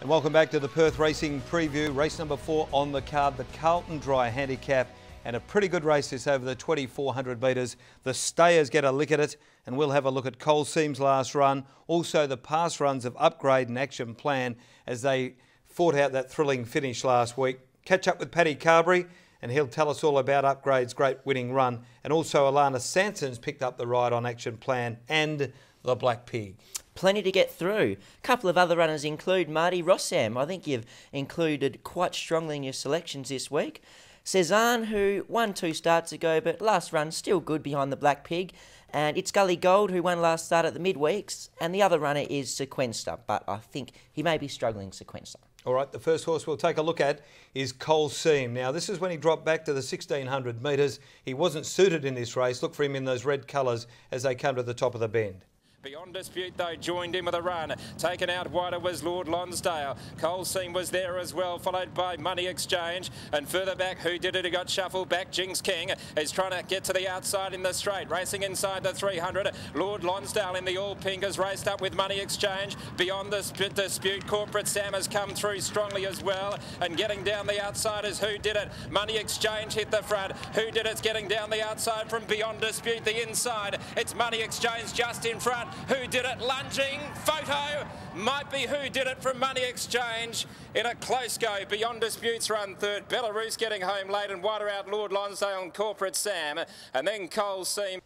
And welcome back to the Perth Racing Preview. Race number four on the card, the Carlton Dry Handicap. And a pretty good race this over the 2,400 metres. The stayers get a lick at it, and we'll have a look at Cole Seam's last run. Also, the past runs of Upgrade and Action Plan as they fought out that thrilling finish last week. Catch up with Paddy Carberry, and he'll tell us all about Upgrade's great winning run. And also, Alana Sanson's picked up the ride on Action Plan and the Black Pig plenty to get through. A couple of other runners include Marty Rossam. I think you've included quite strongly in your selections this week. Cezanne, who won two starts ago, but last run still good behind the Black Pig. And it's Gully Gold, who won last start at the midweeks. And the other runner is Sequencer, but I think he may be struggling, Sequencer. All right, the first horse we'll take a look at is Cole Seam. Now, this is when he dropped back to the 1600 metres. He wasn't suited in this race. Look for him in those red colours as they come to the top of the bend. Beyond dispute, though, joined in with a run. Taken out wider was Lord Lonsdale. Cole Seam was there as well, followed by Money Exchange. And further back, who did it? He got shuffled back. Jinx King is trying to get to the outside in the straight. Racing inside the 300. Lord Lonsdale in the all pink has raced up with Money Exchange. Beyond the dispute, Corporate Sam has come through strongly as well. And getting down the outside is who did it? Money Exchange hit the front. Who did it's getting down the outside from Beyond Dispute, the inside. It's Money Exchange just in front. Who did it? Lunging. Photo. Might be who did it from Money Exchange in a close go. Beyond Disputes run third. Belarus getting home late and wider out Lord Lonsdale and Corporate Sam. And then Cole Seam.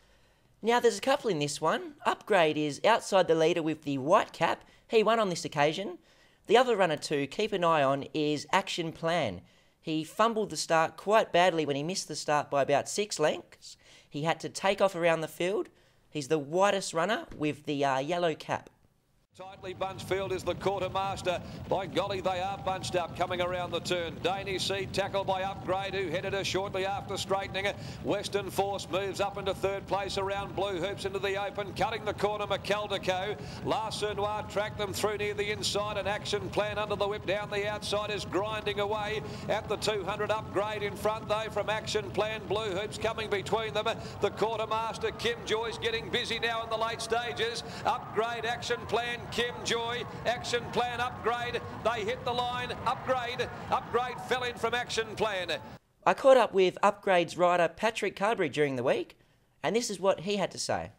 Now there's a couple in this one. Upgrade is outside the leader with the white cap. He won on this occasion. The other runner to keep an eye on is Action Plan. He fumbled the start quite badly when he missed the start by about six lengths. He had to take off around the field. He's the whitest runner with the uh, yellow cap. Tightly bunched field is the quartermaster. By golly, they are bunched up coming around the turn. Daney Seed tackled by Upgrade, who headed her shortly after straightening it. Western Force moves up into third place around Blue Hoops into the open, cutting the corner. McCaldico. La Noir tracked them through near the inside. An action plan under the whip down the outside is grinding away at the 200 Upgrade in front though from action plan. Blue Hoops coming between them. The quartermaster Kim Joyce, getting busy now in the late stages. Upgrade action plan Kim Joy. Action plan upgrade. They hit the line. Upgrade. Upgrade fell in from action plan. I caught up with Upgrade's rider Patrick Carberry during the week, and this is what he had to say.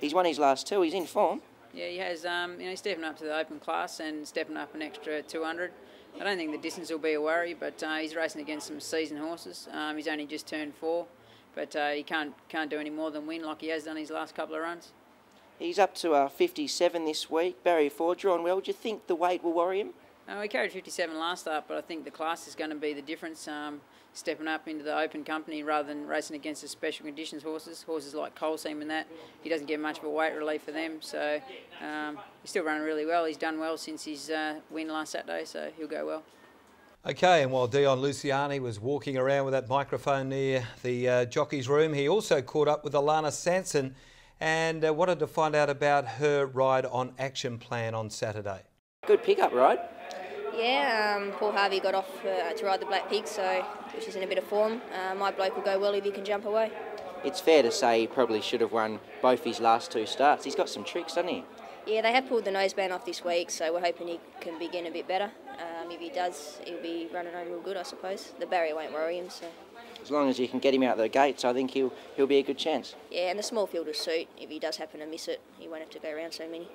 He's won his last two. He's in form. Yeah, he has. Um, you know, he's stepping up to the open class and stepping up an extra 200. I don't think the distance will be a worry, but uh, he's racing against some seasoned horses. Um, he's only just turned four, but uh, he can't can't do any more than win like he has done his last couple of runs. He's up to uh, 57 this week. Barry 4 drawn well. Do you think the weight will worry him? Uh, we carried 57 last start, but I think the class is going to be the difference. Um, stepping up into the open company rather than racing against the special conditions horses, horses like Cole Seam and that. He doesn't get much of a weight relief for them, so um, he's still running really well. He's done well since his uh, win last Saturday, so he'll go well. Okay, and while Dion Luciani was walking around with that microphone near the uh, jockey's room, he also caught up with Alana Sanson and uh, wanted to find out about her ride on Action Plan on Saturday. Good pickup ride. Yeah, um, Paul Harvey got off uh, to ride the Black Pig, so which is in a bit of form. Uh, my bloke will go well if he can jump away. It's fair to say he probably should have won both his last two starts. He's got some tricks, doesn't he? Yeah, they have pulled the noseband off this week, so we're hoping he can begin a bit better. Um, if he does, he'll be running on real good, I suppose. The barrier won't worry him, so as long as you can get him out of the gates, I think he'll he'll be a good chance. Yeah, and the small field will suit. If he does happen to miss it, he won't have to go around so many.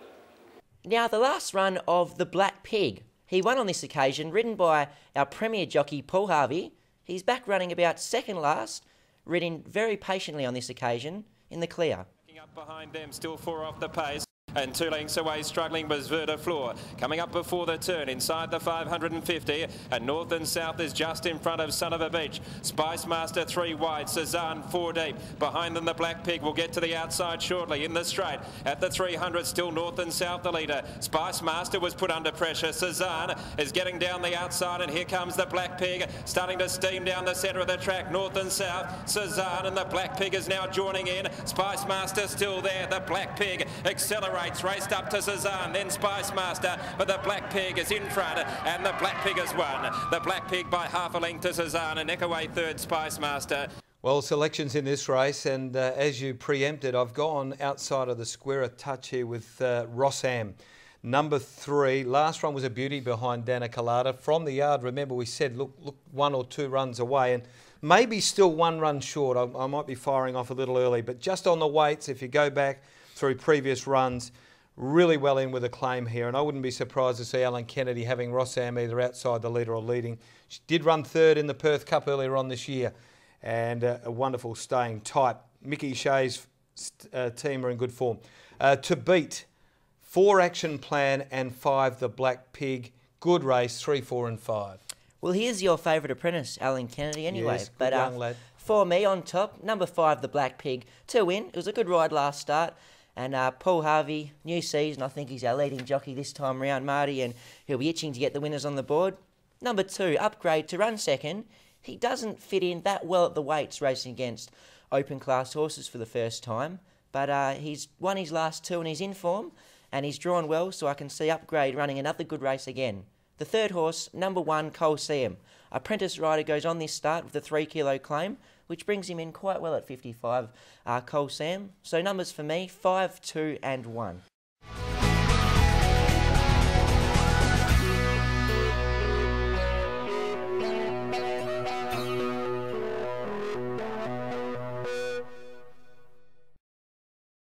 Now, the last run of the Black Pig. He won on this occasion, ridden by our premier jockey Paul Harvey. He's back running about second last, ridden very patiently on this occasion in the clear. Up behind them, still four off the pace. And two lengths away, struggling was Verda Floor. Coming up before the turn, inside the 550. And north and south is just in front of Son of a Beach. Spice Master three wide, Cezanne four deep. Behind them, the Black Pig will get to the outside shortly in the straight. At the 300, still north and south, the leader. Spice Master was put under pressure. Cezanne is getting down the outside, and here comes the Black Pig, starting to steam down the centre of the track, north and south. Cezanne and the Black Pig is now joining in. Spice Master still there. The Black Pig accelerates raced up to Cezanne, then Spice Master, but the Black Pig is in front, and the Black Pig has won. The Black Pig by half a length to Cezanne, and neck away third Spice Master. Well, selections in this race, and uh, as you preempted, I've gone outside of the square a touch here with uh, Rossam. Number three, last run was a beauty behind Dana Colada. From the yard, remember we said, look, look, one or two runs away, and maybe still one run short. I, I might be firing off a little early, but just on the weights, if you go back through previous runs, really well in with a claim here, and I wouldn't be surprised to see Alan Kennedy having Rossam either outside the leader or leading. She did run third in the Perth Cup earlier on this year and uh, a wonderful staying tight. Mickey Shea's uh, team are in good form. Uh, to beat, four action plan and five the Black Pig. Good race, three, four, and five. Well, here's your favourite apprentice, Alan Kennedy, anyway. Yes, but uh, for me, on top, number five, the Black Pig, to win. It was a good ride last start. And uh, Paul Harvey, new season, I think he's our leading jockey this time round, Marty, and he'll be itching to get the winners on the board. Number two, upgrade to run second he doesn't fit in that well at the weights racing against open class horses for the first time. But uh, he's won his last two and he's in form and he's drawn well, so I can see Upgrade running another good race again. The third horse, number one, Colosseum. Apprentice rider goes on this start with a three kilo claim, which brings him in quite well at 55, uh, Sam. So numbers for me, 5, 2 and 1.